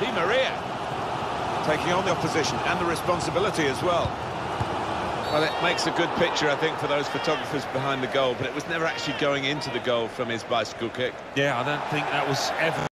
Di Maria. Taking on the opposition and the responsibility as well. Well, it makes a good picture, I think, for those photographers behind the goal, but it was never actually going into the goal from his bicycle kick. Yeah, I don't think that was ever